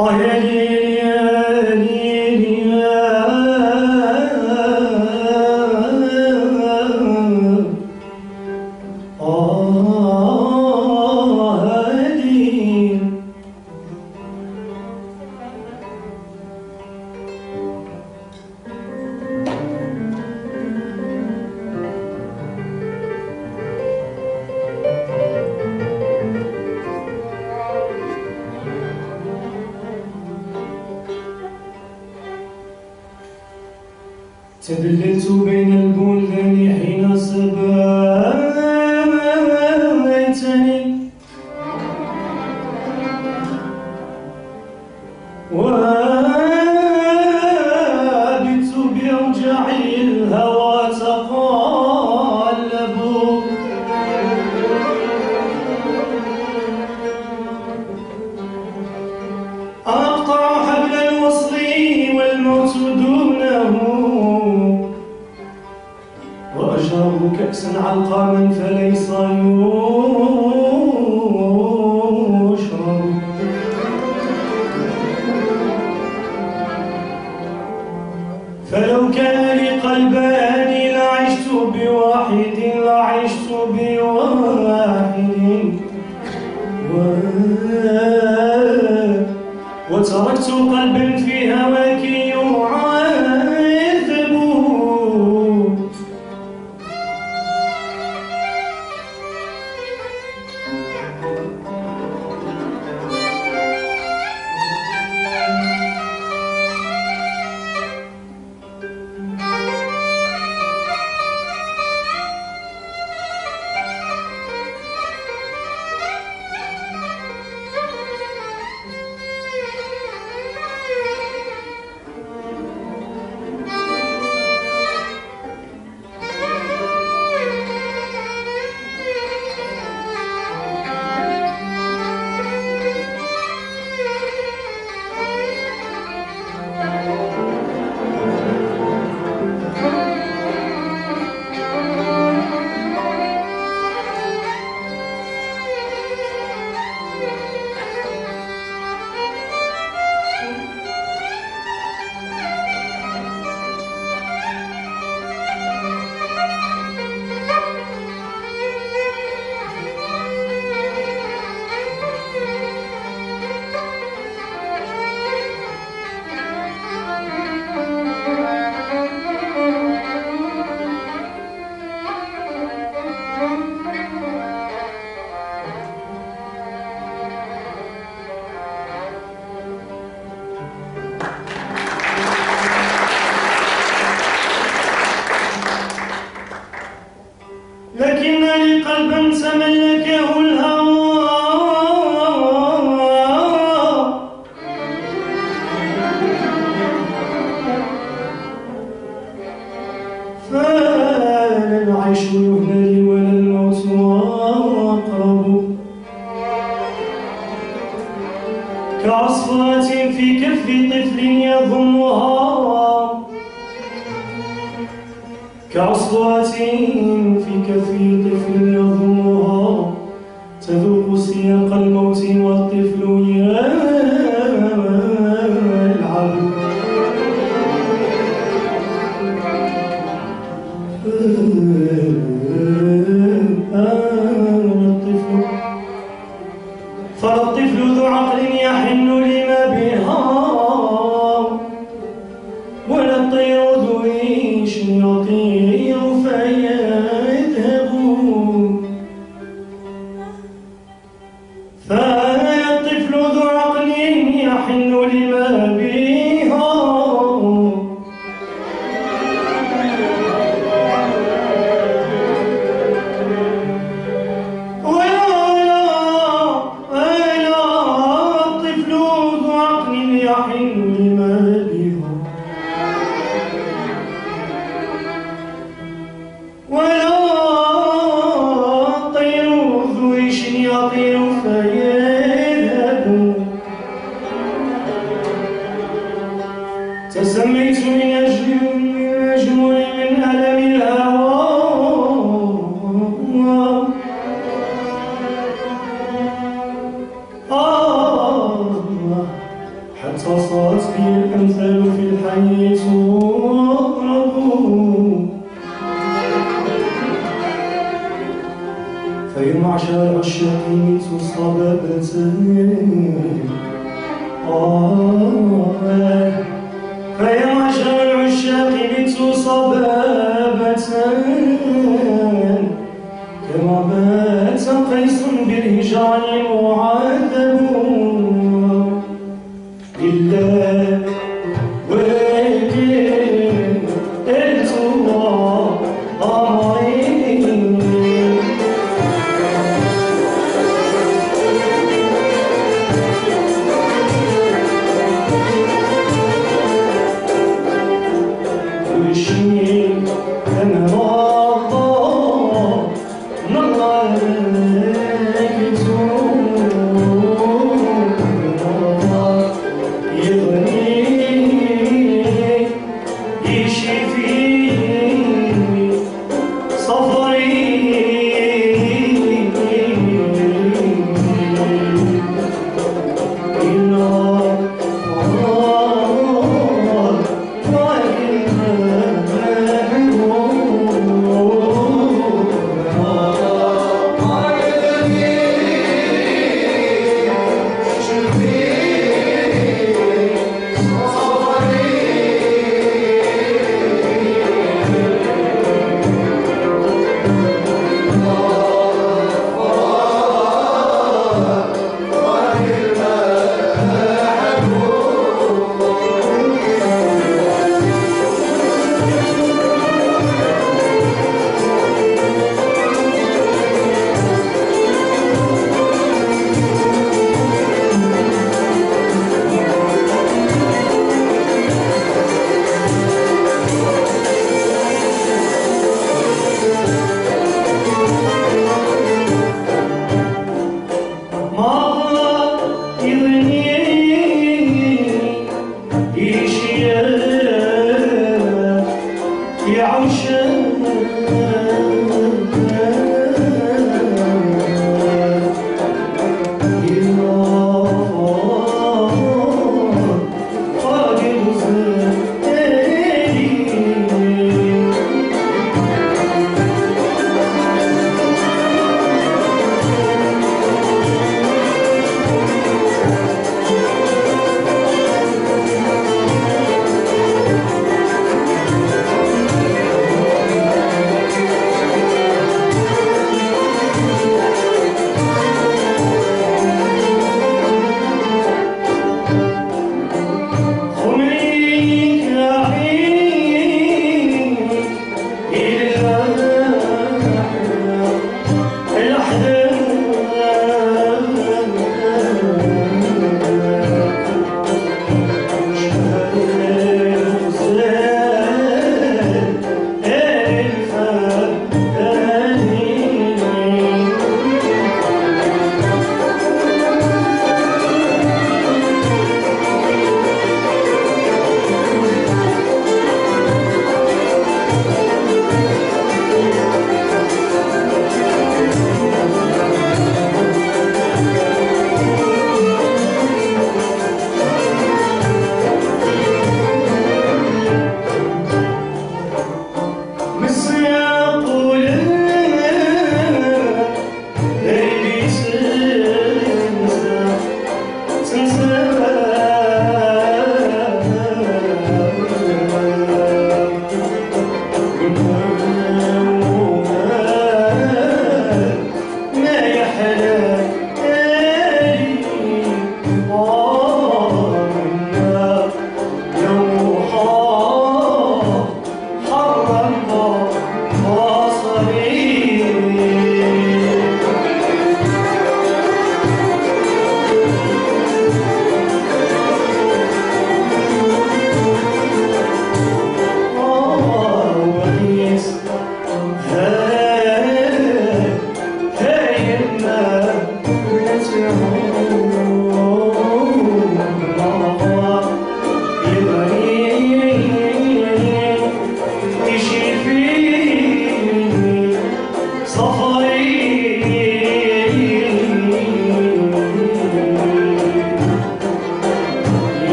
哦，原来 دون ذنب يئس عطاما فليس يشرب فلو كان لي لعشت بواحد لعشت بواحد. وتركت قلبا في بالهجران